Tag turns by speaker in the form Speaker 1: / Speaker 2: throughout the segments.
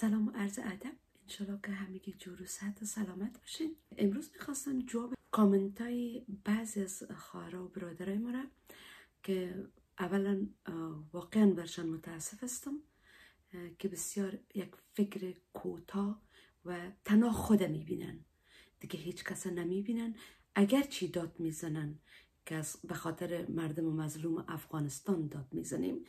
Speaker 1: سلام و عرض ادب. انشالله که همگی جور و صحت و سلامت باشین. امروز می‌خواستم جواب کامنت های بعضی از خواهرها و برادرای ما که اولا واقعا برشان متاسف هستم که بسیار یک فکر کوتاه و تنها خود می‌بینن. دیگه هیچ کس نمی‌بینن. اگر چی داد می‌زنن که به خاطر مردم مظلوم افغانستان داد می‌زنیم.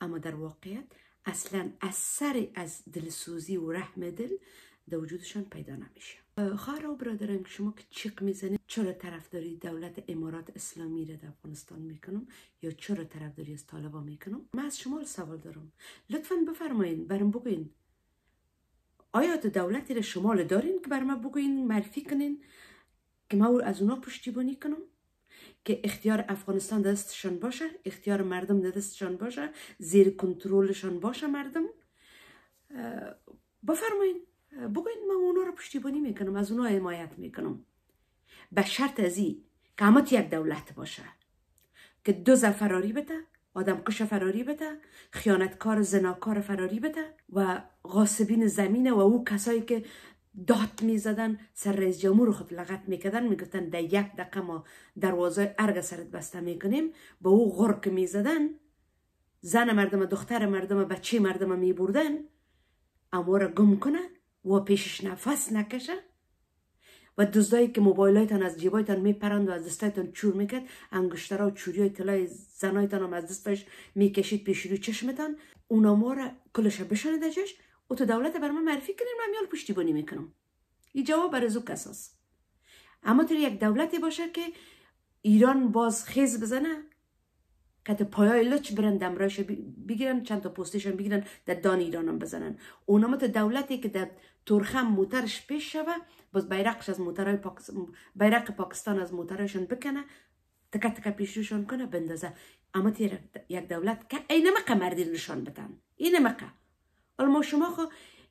Speaker 1: اما در واقعیت اصلا اثر از دلسوزی و رحم دل در وجودشان پیدا نمیشه. خواهر و برادرم که شما که چیق می‌زنید چرا طرفداری دولت امارات اسلامی را در افغانستان می‌کنم یا چرا طرفداری از طالبان می‌کنم؟ من از شما سوال دارم. لطفا بفرمایین برم بگوین آیا تو دولتی را شمال دارین که بر من بگوین معرفی کنین که ما از اونا پشتیبانی کنم؟ که اختیار افغانستان دستشان باشه اختیار مردم دستشان باشه زیر کنترلشان باشه مردم. بفرمایین بگوین من اونا رو پشتیبانی می‌کنم از اونا حمایت می‌کنم. به شرط ازی که همه یک دولت باشه که دو فراری بده آدم کش فراری بده خیانتکار زناکار فراری بده و غاصبین زمینه و او کسایی که داد می‌زدن سر رئیس جمهور خود لغت می‌کردن می‌گفتن در یک دقیقه ما دروازه ارگ سرت بسته می‌کنیم با او غرق می‌زدن. زن مردم دختر مردم بچه مردم میبردن. اما را گم کنه و پیشش نفس نکشه. و دزدایی که موبایلایتان از جیبایتان میپرند و از دستایتان چور می‌کرد انگشترا و چوری های طلای زنایتان هم از دستایش می‌کشید پیش روی چشمتان. اونا ما را کلش بشانه دجش او تو دولت بر من معرفی کنین من میال پشتیبانی می‌کنم. این جواب بر از او کساس. اما تو یک دولتی باشه که ایران باز خیز بزنه که پایای لچ برن دمراش بگیرن چند تا پستشن بگیرن در دان ایران بزنن. اونا دولتی که در ترخم موترش پیش شوه باز بیرقش از موترهای پاکستان بیرق پاکستان از موترشون بکنه تکه تکه پیشوشون کنه بندازه. اما تیر یک دولت که اینه مقه مردی نشان بدن. اینه مقه حالا ما شما خو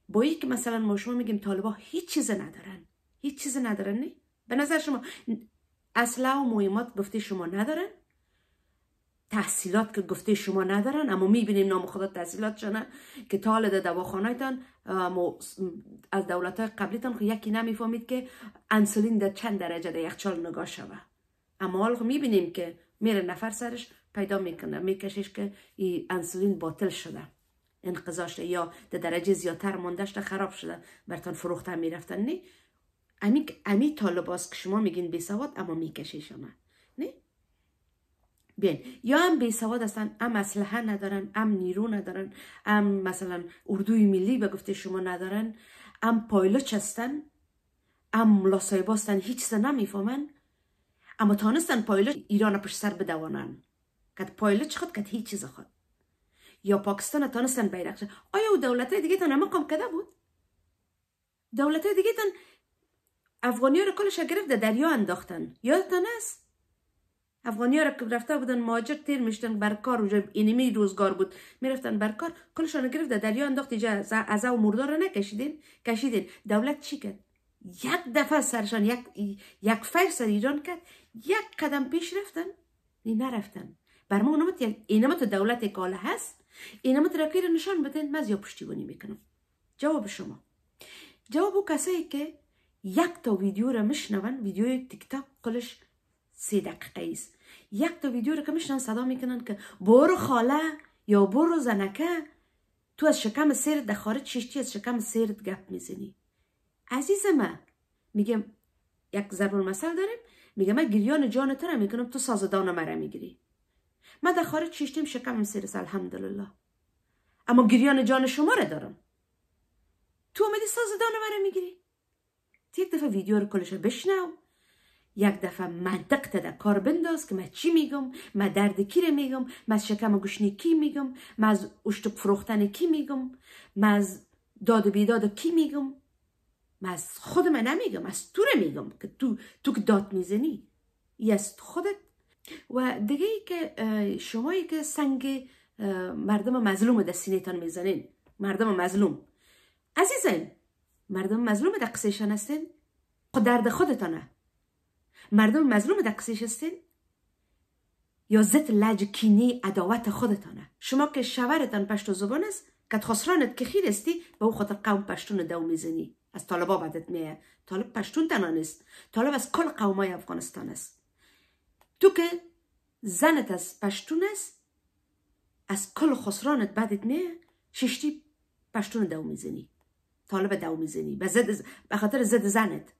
Speaker 1: با که مثلا ما شما میگیم طالبا هیچ چیز ندارن. هیچ چیز ندارن نه؟ به نظر شما اصلا و مهمات گفته شما ندارن؟ تحصیلات که گفته شما ندارن اما می‌بینیم نام خدا تحصیلات شنه که تا حال در از دولت های قبلیتان یکی نمی‌فهمید که انسولین در چند درجه در یخچال نگاه شوه. اما حال می‌بینیم که میره نفر سرش پیدا می‌کنه میکشش که این انسولین باطل شده. انقضاش یا در درجه زیادتر ماندهش خراب شده. برتان فروخته می‌رفتن نه؟ امی امی طالباست که شما میگین بی سواد اما می‌کشه شما نه؟ بین. یا هم بی سواد هستن هم اسلحه ندارن هم نیرو ندارن هم مثلا اردوی ملی به گفته شما ندارن هم پایلوچ هستن هم ملاسای باستن هیچ چیز نمی‌فهمن. اما تانستن پایلوچ ایران پشت سر بدوانن. که پایلوچ خود که هیچ چیز خود. یا پاکستان تانستن بیرق آیا او دولت دیگه تان مقام کده بود دولت دیگه تان افغانی ها رو کلش گرفت در دریا انداختن یادتان است افغانی ها رو رفته بودن ماجر تیر میشتن بر کار اونجا اینمی روزگار بود می‌رفتن بر کار کلشان گرفت در دریا انداخت اینجا از او مردار رو نکشیدین کشیدین دولت چی کرد یک دفعه سرشان یک یک فیر سر ایران کرد یک قدم پیش رفتن نی نرفتن بر ما اونمت اینمت دولت کاله هست اینم رو نشان بدین من یا پشتیبانی می‌کنم. جواب شما. جواب کسایی که یک تا ویدیو رو میشنون ویدیو تیک تاک کلش سی دقیقه است یک تا ویدیو رو که میشنن صدا می‌کنن که برو خاله یا برو زنکه تو از شکم سیرت در خارج چشتی از شکم سیرت گپ می‌زنی. عزیز من میگم یک ضرب المثل داریم. میگم من گریان جان تو رو می‌کنم تو سازدان مرا می‌گیری. من در خارج چشتیم شکم سرس الحمدلله. اما گریان جان شما رو دارم. تو اومدی سازدان مرا می‌گیری. یک دفعه ویدیو رو کلش بشنو. یک دفعه منطق در کار بنداز که من چی میگم؟ من درد کی رو میگم؟ من از شکم گشنی کی میگم؟ من از اشتک فروختن کی میگم؟ من از داد و بیداد کی میگم؟ من از خود من نمیگم از تو رو میگم که تو تو که داد می‌زنی. ای از خودت و دیگه ای که شمایی که سنگ مردم مظلوم در سینهتان می‌زنین. مردم مظلوم. عزیزین مردم مظلوم در قصیشان هستین خود درد خودتانه. مردم مظلوم در قصیش هستین یا زت لج کینی عداوت خودتانه؟ شما که شورتان پشت و زبان است کت خسرانت که خیر استی به او خاطر قوم پشتون دو می‌زنی. از طالبا بدت میه طالب پشتون تنها نیست طالب از کل قومای افغانستان است. تو که زنت از پشتون است از کل خسرانت بدت میه ششتی پشتون دو می‌زنی. طالب دو می‌زنی. به, خاطر زد زنت.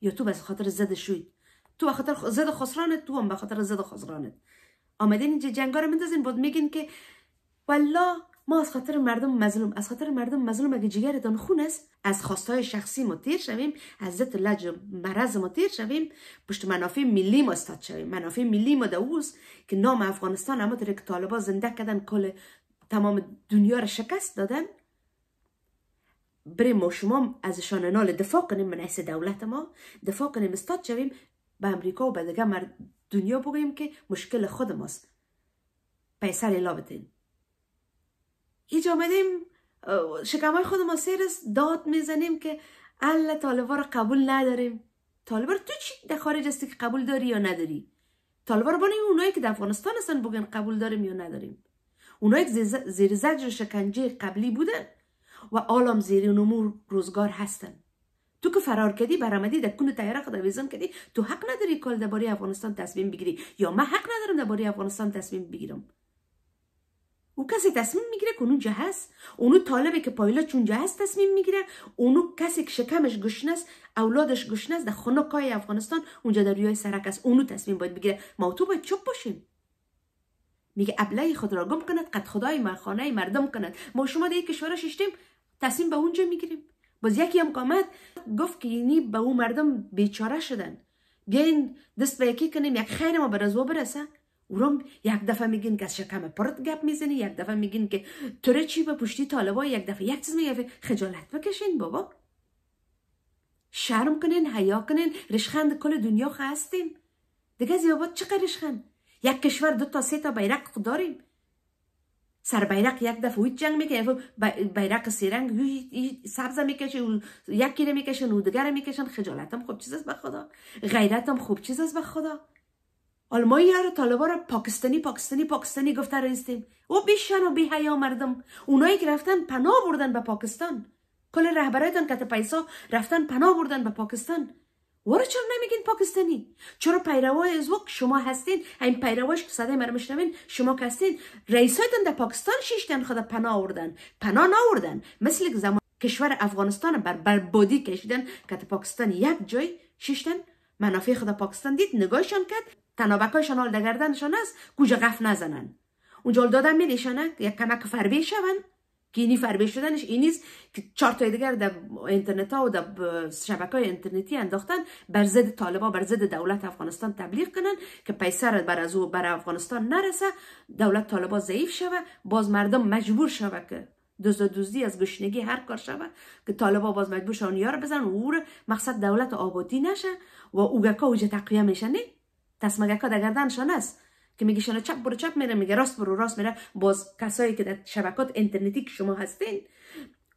Speaker 1: یا تو به خاطر زد شوید تو به خاطر زد خسرانت تو هم به خاطر زد خسرانت. آمدین اینجا جنگا رو مندازین بود میگین که والله ما از خاطر مردم مظلوم از خاطر مردم مظلوم اگه جگرتان خون است از خواستهای شخصی ما تیر شویم از ذات لج مرض ما تیر شویم پشت منافع ملی ما استاد شویم. منافع ملی ما دوست که نام افغانستان اما که طالبا زنده کردن کل تمام دنیا را شکست دادن. بریم ما شما ازشان نال دفاع کنیم من دولت ما. دفاع کنیم استاد شویم. به امریکا و به دیگه دنیا بگوییم که مشکل خود ماست. پیسر الا بتین ایجا آمدیم شکمای خود ما سیرس داد می‌زنیم که الله طالبا را قبول نداریم. طالبا تو چی در خارج هستی که قبول داری یا نداری؟ طالبا رو بانیم اونایی که در افغانستان هستن بگن قبول داریم یا نداریم. اونایی که زیر زجر شکنجه قبلی بودن و عالم زیر نمو روزگار هستن. تو که فرار کردی برآمدی در کون تیاره خدا ویزم کردی تو حق نداری کل درباره افغانستان تصمیم بگیری. یا من حق ندارم درباره افغانستان تصمیم بگیرم. او کسی تصمیم می‌گیره که اونجا هست اونو طالبه که پایلوت اونجا هست تصمیم می‌گیره اونو کسی که شکمش گشنه است اولادش گشنه است در خنکای افغانستان اونجا در روی سرک است. اونو تصمیم باید بگیره. ما تو باید چوب باشیم. میگه ابله خود را گم کند قد خدای خانه مردم کند. ما شما در کشور ششتیم تصمیم به اونجا می‌گیریم. باز یکی هم کامد گفت که یعنی به اون مردم بیچاره شدن. بیاین دست به یکی کنیم یک خیر ما برزو برسه. اورم یک دفعه میگین که از شکم پرت گپ می‌زنی یک دفعه میگین که تو چی به پشتی طالبا یک دفعه یک چیز میگه خجالت بکشین بابا. شرم کنین حیا کنین رشخند کل دنیا هستیم دیگه زیابات چقدر رشخند؟ یک کشور دو تا سه تا بیرق داریم. سر بیرق یک دفعه جنگ می‌کنه بیرق سیرنگ سبز می‌کشه یکی رو می‌کشن و دیگر می‌کشن. خجالتم خوب چیز است به خدا. غیرتم خوب چیز است به خدا. آلمایی رو طالبا رو پاکستانی پاکستانی پاکستانی گفته رئیستیم و بیشن و بی حیا مردم. اونایی که رفتن پناه بردن به پاکستان. کل رهبرایتان که پیسا رفتن پناه بردن به پاکستان. ورا چرا نمیگین پاکستانی؟ چرا پیروای از شما هستین؟ این پیرواش که صدای مرا شما که هستین رئیسایتان در پاکستان شیشتن خدا پناه آوردن. پناه ناوردن. مثل که زمان کشور افغانستان بر بربادی کشیدن که پاکستان یک جای شیشتن. منافع خدا پاکستان دید نگاهشان کرد. تنابکایشان حال دگردنشان است کجا قف نزنن اونجا دادن می یک کمک فربه شون. که اینی فربه شدنش این نیست که چهار تای دیگر در اینترنت ها و در شبکه های اینترنتی انداختن بر ضد طالبا بر ضد دولت افغانستان تبلیغ کنن که پیسر بر از بر افغانستان نرسه. دولت طالبا ضعیف شوه باز مردم مجبور شوه که دوزد دوزدی از گشنگی هر کار شوه که طالبا باز مجبور شون یار بزن و او مقصد دولت آبادی نشه و اوگکا اوجه تقویه میشه تسمگکا در گردنشان است؟ که میگه شنا چپ برو چپ میره میگه راست برو راست میره. باز کسایی که در شبکات اینترنتی که شما هستین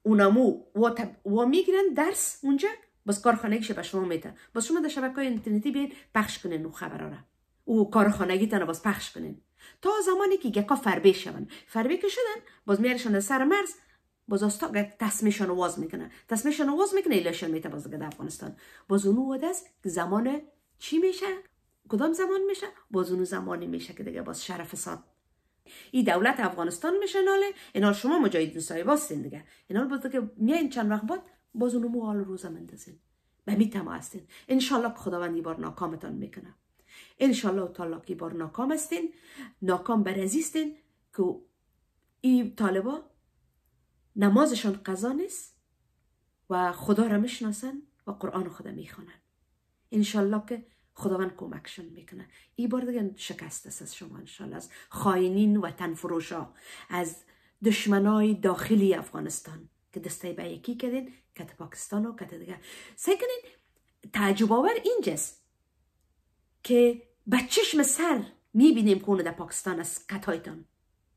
Speaker 1: اونامو و, تب... و می‌گیرن درس اونجا باز کارخانگیش به شما میتن. باز شما در شبکه اینترنتی بیاین پخش کنین اون خبرها را او کارخانگی تنه باز پخش کنین. تا زمانی که یکا فربه شون. فربه که شدن باز میرشن سر مرز باز استا تصمیشان واز می‌کنه تصمیشان واز می‌کنه ایلاشن میته باز در افغانستان. باز اونو است زمان چی میشه؟ کدام زمان میشه؟ باز اونو زمانی میشه که دیگه باز شرف ساد این دولت افغانستان میشه ناله. اینا شما مجاهد دوستای باستین دیگه. اینا بود که میاین چند وقت بعد باز اونو مو حال روزه مندازین به می هستین. انشالله که خداوند بار ناکامتان می‌کنه انشالله تعالی که بار ناکام هستین. ناکام برزیستین که این طالبا نمازشان قضا نیست و خدا را می‌شناسن و قرآن خدا می‌خوانن. انشالله که خداوند کمکشون می‌کنه. این بار دیگه شکست است از شما انشالله از خاینین و تنفروشا از دشمنای داخلی افغانستان که دسته به یکی کردین کت پاکستان و کت دیگه. سعی کنین تعجب آور اینجاست که به چشم سر می‌بینیم که در پاکستان از کتایتان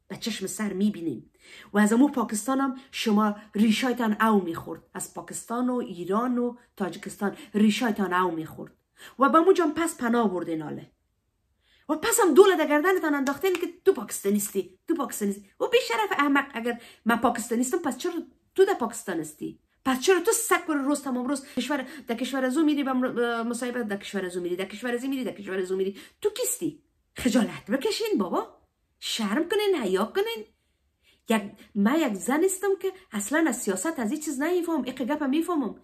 Speaker 1: به چشم سر می‌بینیم. و از امو پاکستان هم شما ریشایتان او می‌خورد. از پاکستان و ایران و تاجکستان ریشایتان او می‌خورد. و به مو پس پناه برده ناله. و پس هم دوله در گردنتان انداختین که تو پاکستانیستی تو پاکستانیستی. و بیشرف احمق اگر من پاکستانیستم پس چرا تو در پاکستان استی پس چرا تو سگ پر روز تمام روز کشور در کشور ازو میری به مصاحبه در کشور ازو میری در کشور ازی میری در کشور ازو میری. تو کیستی؟ خجالت بکشین بابا. شرم کنین حیا کنین. یک من یک زن استم که اصلا از سیاست از این چیز نمیفهم این گپ می‌فهمم.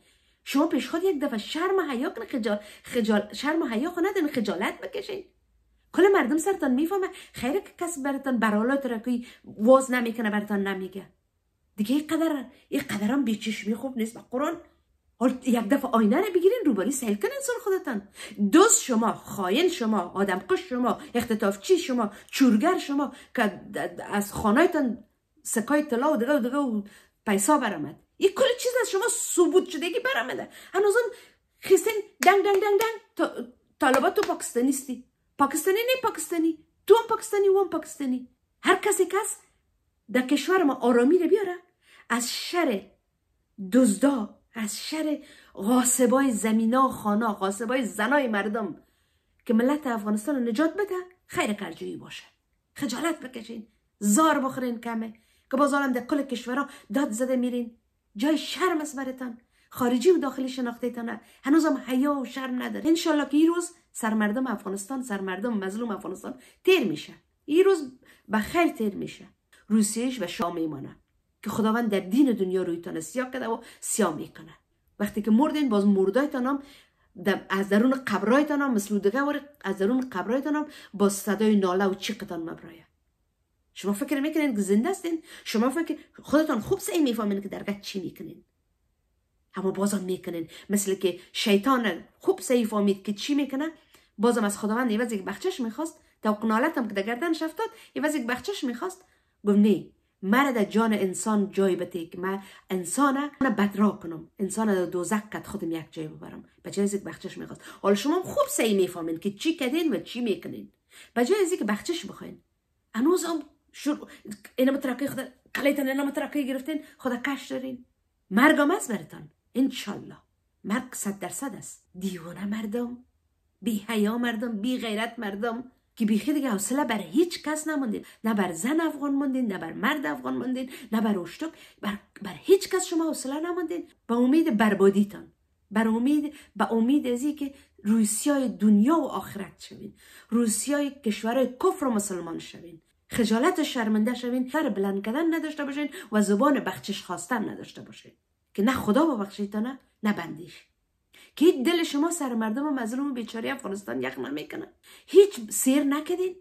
Speaker 1: شما پیش خود یک دفعه شرم حیا کنین خجال خجال شرم و حیا کنه خجالت بکشین. کل مردم سرتان می‌فهمه. خیره که کس برتان برالات را که واز نمی‌کنه برتان نمیگه. دیگه این قدر این قدر هم بیچشمی خوب نیست قرآن. یک دفعه آینه رو بگیرین روباری سیل کنین سر خودتان. دوست شما خاین شما آدم قش شما اختطافچی شما چورگر شما که از خانهتان سکای طلا و دیگه و دیگه و پیسا برامد این کل چیز از شما ثبوت شدگی برامده هنوزم خیستین دنگ دنگ دنگ دنگ طالبات تو پاکستانیستی پاکستانی نه پاکستانی تو هم پاکستانی و هم پاکستانی هر کسی کس در کشور ما آرامی رو بیاره از شر دزدا از شر غاسبای زمینا خانا غاسبای زنای مردم که ملت افغانستان رو نجات بده خیر کرجویی باشه خجالت بکشین زار بخورین کمه که بازارم در کل کشورها داد زده میرین جای شرم است برتان. خارجی و داخلی شناخته تانه هنوزم حیا و شرم نداره. انشالله که این روز سرمردم افغانستان سرمردم مظلوم افغانستان تیر میشه. این روز به خیر تیر میشه. روسیش و شام میمانه که خداوند در دین دنیا رویتان سیاه کرده و سیاه می‌کنه. وقتی که مردین باز مردایتان هم از درون قبرایتان هم مثل از درون قبرایتان هم با صدای ناله و چیقتان مبرایه. شما فکر می‌کنین که زنده هستین؟ شما فکر خودتان خوب سعی می‌فهمین که درگاه چی می‌کنین. اما بازم می‌کنین. مثل که شیطان خوب سعی فهمید که چی می‌کنه بازم از خداوند یه یک بخشش می‌خواست تا قنالت که در گردنش افتاد یه یک بخشش می‌خواست گفت نه مرا در جان انسان جای بده که من انسان بدرا کنم. انسان در دوزک کد خودم یک جای ببرم. به جای یک بخشش می‌خواست. حالا شما خوب سعی می‌فهمین که چی کدین و چی می‌کنین. به جای از که بخشش بخواین. هنوز هم شروع اینا مترقی خدا قلیتن اینا مترقی گرفتین خدا کش دارین مرگ هم از برتان انشالله مرگ صد درصد است. دیوانه مردم بی حیا مردم بی غیرت مردم که بیخی دیگه حوصله بر هیچ کس نموندین. نه بر زن افغان موندین نه بر مرد افغان موندین نه بر اشتک بر, بر هیچ کس شما حوصله نموندین. با امید بربادیتان. بر امید با امید ازی که روسیای دنیا و آخرت شوین. روسیای کشورهای کفر و مسلمان شوین. خجالت و شرمنده شوین سر بلند کردن نداشته باشین و زبان بخشش خواستن نداشته باشین. که نه خدا ببخشیتانه نه بندیش. که دل شما سر مردم و مظلوم بیچاره افغانستان یخ می‌کنه هیچ سیر نکدین